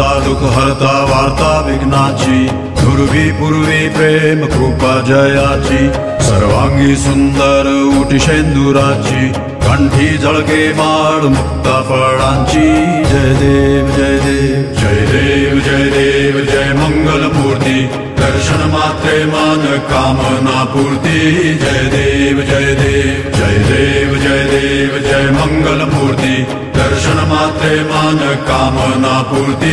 हरता दुख हरता वार्ता विघ्नाची दुर्वी पूर्वी प्रेम कृपा जयाची, सर्वांगी सुंदर उटी शेंदुराची, कंठी जळके माळ मुक्ता फळांची. जय देव जय देव जय देव जय देव, जय मंगल मूर्ती दर्शन मात्रे मान कामना पूर्ती. जय देव जय देव जय देव जय देव, जय मंगल मूर्ती दर्शन मात्रे मान कामना पूर्ती.